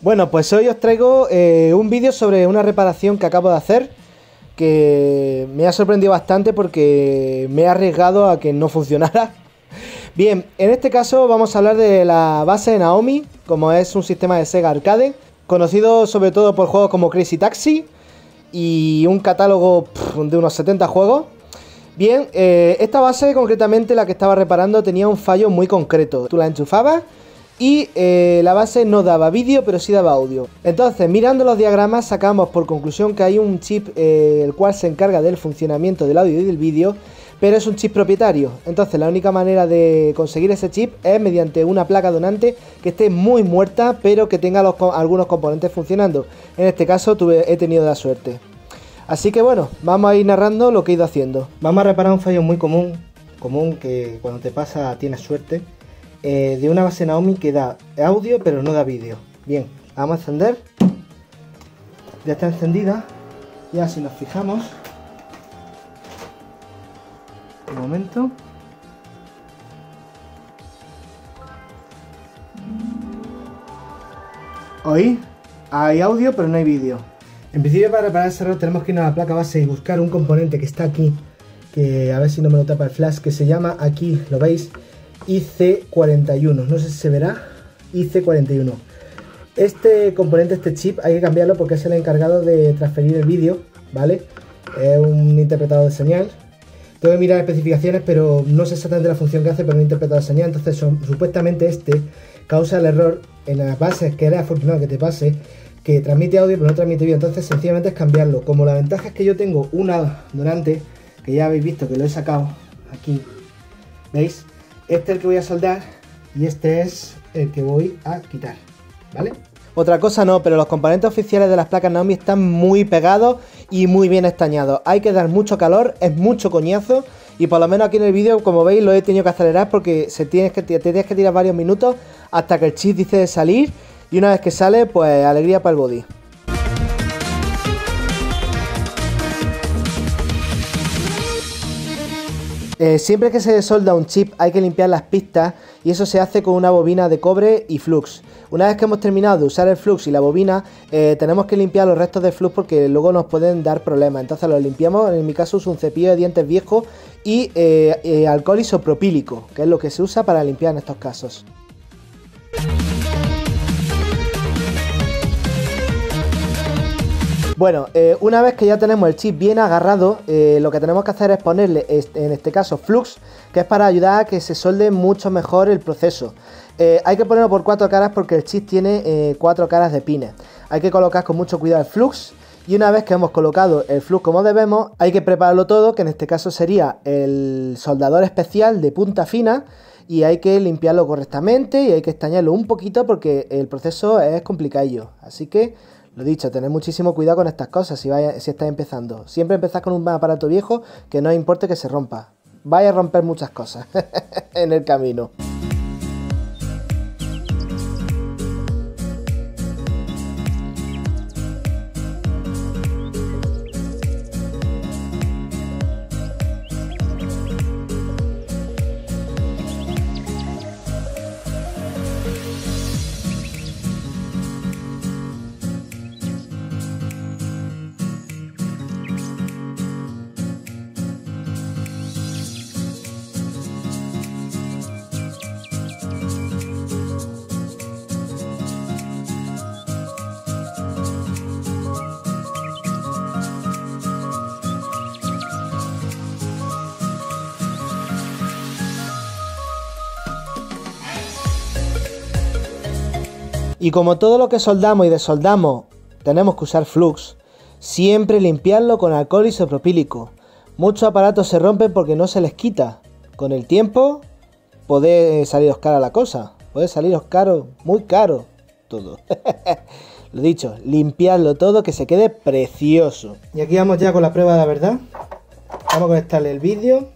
Bueno, pues hoy os traigo eh, un vídeo sobre una reparación que acabo de hacer que me ha sorprendido bastante porque me he arriesgado a que no funcionara. Bien, en este caso vamos a hablar de la base de Naomi, como es un sistema de Sega Arcade, conocido sobre todo por juegos como Crazy Taxi y un catálogo de unos 70 juegos. Bien, eh, esta base concretamente la que estaba reparando tenía un fallo muy concreto. Tú la enchufabas y eh, la base no daba vídeo, pero sí daba audio. Entonces, mirando los diagramas, sacamos por conclusión que hay un chip eh, el cual se encarga del funcionamiento del audio y del vídeo, pero es un chip propietario. Entonces, la única manera de conseguir ese chip es mediante una placa donante que esté muy muerta, pero que tenga algunos componentes funcionando. En este caso, he tenido la suerte. Así que bueno, vamos a ir narrando lo que he ido haciendo. Vamos a reparar un fallo muy común, común que cuando te pasa tienes suerte eh, de una base Naomi que da audio pero no da vídeo. Bien, vamos a encender. Ya está encendida. Ya si nos fijamos. Un momento. Hoy hay audio pero no hay vídeo. En principio para reparar ese error tenemos que ir a la placa base y buscar un componente que está aquí. Que a ver si no me lo tapa el flash. Que se llama aquí, lo veis, IC41. No sé si se verá. IC41. Este componente, este chip, hay que cambiarlo porque es el encargado de transferir el vídeo, ¿vale? Es un interpretador de señal. Tengo que mirar especificaciones, pero no sé exactamente la función que hace, pero un interpretador de señal. Entonces, supuestamente este causa el error en las bases, que era afortunado que te pase, que transmite audio pero no transmite vídeo. Entonces, sencillamente es cambiarlo. Como la ventaja es que yo tengo una donante, que ya habéis visto que lo he sacado aquí, ¿veis? Este es el que voy a soldar y este es el que voy a quitar, ¿vale? Otra cosa no, pero los componentes oficiales de las placas Naomi están muy pegados y muy bien estañados. Hay que dar mucho calor, es mucho coñazo y por lo menos aquí en el vídeo, como veis, lo he tenido que acelerar porque se tienes que, te tienes que tirar varios minutos hasta que el chip dice de salir y una vez que sale, pues alegría para el body. Eh, siempre que se solda un chip hay que limpiar las pistas y eso se hace con una bobina de cobre y flux. Una vez que hemos terminado de usar el flux y la bobina, eh, tenemos que limpiar los restos de flux porque luego nos pueden dar problemas. Entonces lo limpiamos, en mi caso uso un cepillo de dientes viejo y eh, alcohol isopropílico, que es lo que se usa para limpiar en estos casos. Bueno, eh, una vez que ya tenemos el chip bien agarrado, eh, lo que tenemos que hacer es ponerle, en este caso, flux, que es para ayudar a que se solde mucho mejor el proceso. Eh, hay que ponerlo por cuatro caras porque el chip tiene cuatro caras de pines. Hay que colocar con mucho cuidado el flux. Y una vez que hemos colocado el flux como debemos, hay que prepararlo todo, que en este caso sería el soldador especial de punta fina, y hay que limpiarlo correctamente y hay que estañarlo un poquito porque el proceso es complicadillo. Así que lo dicho, tened muchísimo cuidado con estas cosas si, estáis empezando. Siempre empezad con un aparato viejo que no importe que se rompa. Vaya a romper muchas cosas en el camino. Y como todo lo que soldamos y desoldamos tenemos que usar flux, siempre limpiarlo con alcohol isopropílico. Muchos aparatos se rompen porque no se les quita. Con el tiempo puede saliros cara la cosa. Puede saliros caro, muy caro todo. Lo dicho, limpiarlo todo que se quede precioso. Y aquí vamos ya con la prueba de verdad. Vamos a conectarle el vídeo.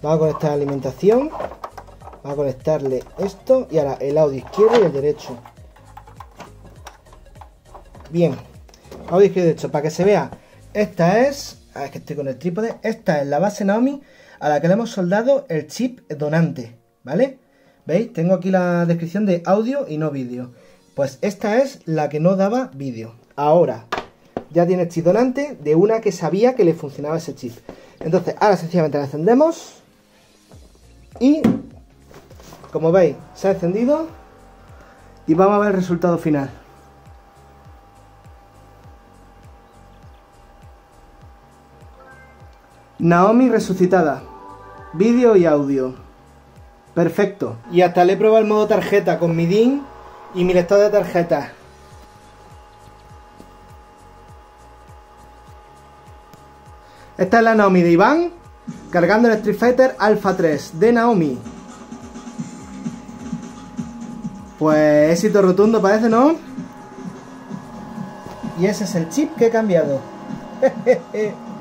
Vamos a conectar la alimentación. Vamos a conectarle esto y ahora el audio izquierdo y el derecho. Bien, audio izquierdo y derecho, para que se vea. Esta es, a que estoy con el trípode, esta es la base Naomi a la que le hemos soldado el chip donante, ¿vale? ¿Veis? Tengo aquí la descripción de audio y no vídeo. Pues esta es la que no daba vídeo. Ahora, ya tiene chip donante de una que sabía que le funcionaba ese chip. Entonces, ahora sencillamente la encendemos. Y, como veis, se ha encendido. Y vamos a ver el resultado final. Naomi resucitada. Vídeo y audio. Perfecto. Y hasta le he probado el modo tarjeta con mi DIN y mi lector de tarjetas. Esta es la Naomi de Iván, cargando el Street Fighter Alpha 3 de Naomi. Pues éxito rotundo parece, ¿no? Y ese es el chip que he cambiado.